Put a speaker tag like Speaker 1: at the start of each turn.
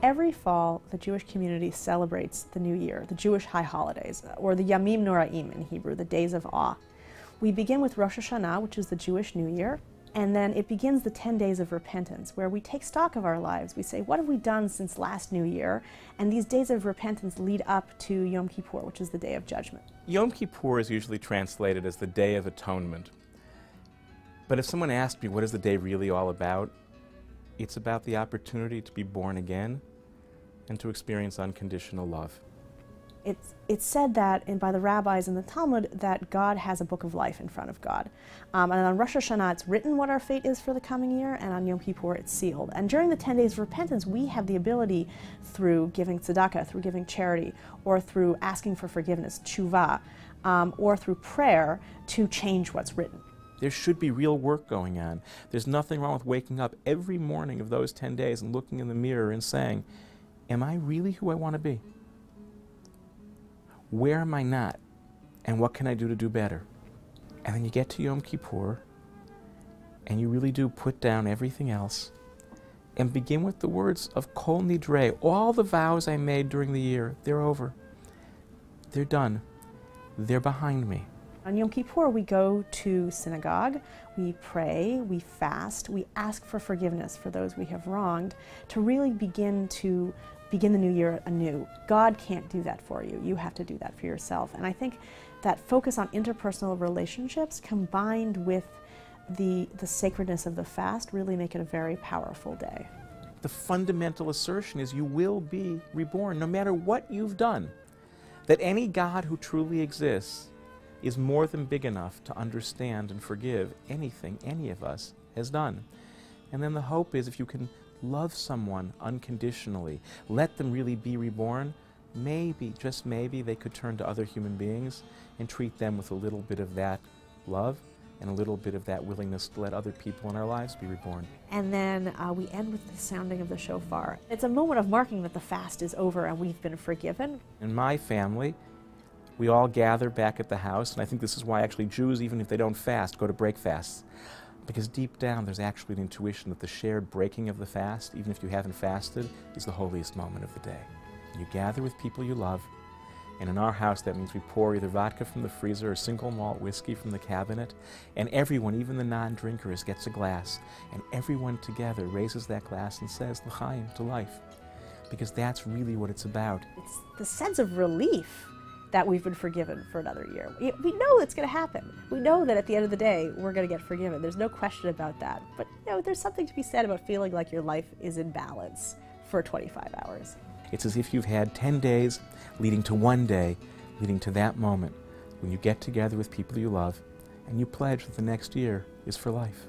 Speaker 1: Every fall, the Jewish community celebrates the new year, the Jewish high holidays, or the Yamim Noraim in Hebrew, the days of awe. We begin with Rosh Hashanah, which is the Jewish New Year, and then it begins the 10 days of repentance, where we take stock of our lives. We say, What have we done since last New Year? And these days of repentance lead up to Yom Kippur, which is the Day of Judgment.
Speaker 2: Yom Kippur is usually translated as the Day of Atonement. But if someone asked me, What is the day really all about? It's about the opportunity to be born again and to experience unconditional love.
Speaker 1: It's, it's said that and by the rabbis in the Talmud that God has a book of life in front of God. Um, and on Rosh Hashanah, it's written what our fate is for the coming year, and on Yom Kippur, it's sealed. And during the 10 days of repentance, we have the ability through giving tzedakah, through giving charity, or through asking for forgiveness, tshuva, um, or through prayer to change what's written.
Speaker 2: There should be real work going on. There's nothing wrong with waking up every morning of those 10 days and looking in the mirror and saying, Am I really who I want to be? Where am I not? And what can I do to do better? And then you get to Yom Kippur and you really do put down everything else and begin with the words of Kol Nidre. All the vows I made during the year, they're over. They're done. They're behind me.
Speaker 1: On Yom Kippur, we go to synagogue, we pray, we fast, we ask for forgiveness for those we have wronged to really begin to begin the new year anew. God can't do that for you. You have to do that for yourself. And I think that focus on interpersonal relationships combined with the, the sacredness of the fast really make it a very powerful day.
Speaker 2: The fundamental assertion is you will be reborn no matter what you've done. That any God who truly exists is more than big enough to understand and forgive anything any of us has done. And then the hope is if you can love someone unconditionally, let them really be reborn, maybe, just maybe, they could turn to other human beings and treat them with a little bit of that love and a little bit of that willingness to let other people in our lives be reborn.
Speaker 1: And then uh, we end with the sounding of the shofar. It's a moment of marking that the fast is over and we've been forgiven.
Speaker 2: In my family, we all gather back at the house, and I think this is why actually Jews, even if they don't fast, go to break fasts. Because deep down, there's actually an intuition that the shared breaking of the fast, even if you haven't fasted, is the holiest moment of the day. You gather with people you love, and in our house, that means we pour either vodka from the freezer or single malt whiskey from the cabinet, and everyone, even the non drinkers, gets a glass, and everyone together raises that glass and says, L'chaim, to life. Because that's really what it's about.
Speaker 1: It's the sense of relief that we've been forgiven for another year. We know it's going to happen. We know that at the end of the day, we're going to get forgiven. There's no question about that. But you know, there's something to be said about feeling like your life is in balance for 25 hours.
Speaker 2: It's as if you've had 10 days leading to one day, leading to that moment when you get together with people you love and you pledge that the next year is for life.